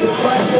What?